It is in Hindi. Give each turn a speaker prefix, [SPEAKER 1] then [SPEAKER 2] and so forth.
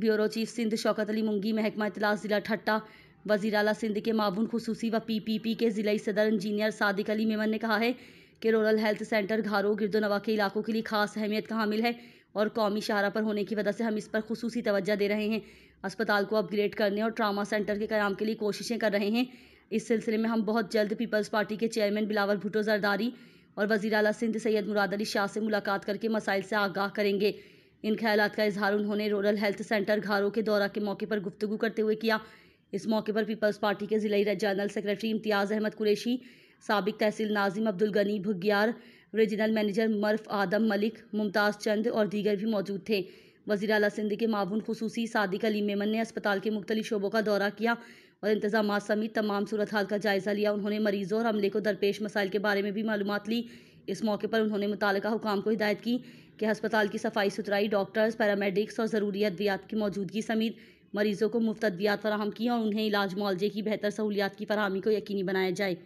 [SPEAKER 1] ब्यूरो चीफ सिंध शौकत अली मुंगी, महकमा इतलास ज़िला ठट्टा, वज़ीर अला सिंध के मावून खसूसी व पी पी पी के ज़िले सदर इंजीनियर सादिक अली मेमन ने कहा है कि रूरल हेल्थ सेंटर घारो, गिरदोनवा के इलाकों के लिए खास अहमियत का हामिल है और कौमी शाहरा पर होने की वजह से हम इस पर खसूसी तोज्जा दे रहे हैं। अस्पताल को अपग्रेड करने और ट्रामा सेंटर के क्याम के लिए कोशिशें कर रहे हैं। इस सिलसिले में हम बहुत जल्द पीपल्स पार्टी के चेयरमैन बिलावल भुट्टो जरदारी और वज़ीर अला सिंध सैयद मुराद अली शाह से मुलाकात करके मसाइल से आगाह करेंगे। इन ख्याल का इजहार उन्होंने रूरल हेल्थ सेंटर घारों के दौरा के मौके पर गुफ्तु करते हुए किया। इस मौके पर पीपल्स पार्टी के ज़िले जनरल सेक्रेटरी इम्तियाज़ अहमद कुरेशी, सबक तहसील नाजिम अब्दुल गनी भुग्यार, रीजनल मैनेजर मर्फ आदम मलिक, मुमताज़ चंद और दीगर भी मौजूद थे। वज़ीर अला सिंध के मावून खसूसी सादिक अली मेमन ने अस्पताल के मुख्तलि शोबों का दौरा किया और इंतज़ाम समेत तमाम सूरत हाल का जायज़ा लिया। उन्होंने मरीज़ों और अमले को दरपेश मसाइल के बारे में भी मालूम ली। इस मौके पर उन्होंने मुतल हुकाम को हिदायत की कि हस्पताल की सफ़ाई सुथराई, डॉक्टर्स, पैरामेडिक्स और ज़रूरी अद्वियात की मौजूदगी समेत मरीज़ों को मुफ़्त अद्वियात फराम की और उन्हें इलाज मुआवजे की बेहतर सहूलियात की फरहमी को यकीनी बनाया जाए।